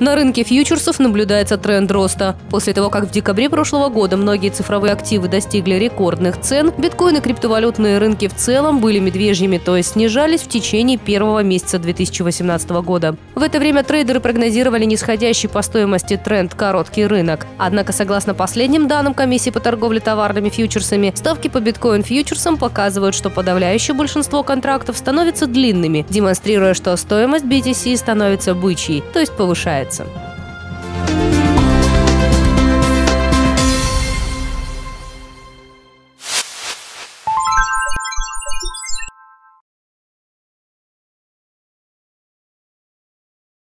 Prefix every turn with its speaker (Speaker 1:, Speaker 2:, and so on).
Speaker 1: На рынке фьючерсов наблюдается тренд роста. После того, как в декабре прошлого года многие цифровые активы достигли рекордных цен, биткоин и криптовалютные рынки в целом были медвежьими, то есть снижались в течение первого месяца 2018 года. В это время трейдеры прогнозировали нисходящий по стоимости тренд короткий рынок. Однако, согласно последним данным комиссии по торговле товарными фьючерсами, ставки по биткоин-фьючерсам показывают, что подавляющее большинство контрактов становятся длинными, демонстрируя, что стоимость BTC становится бычьей, то есть Davidson.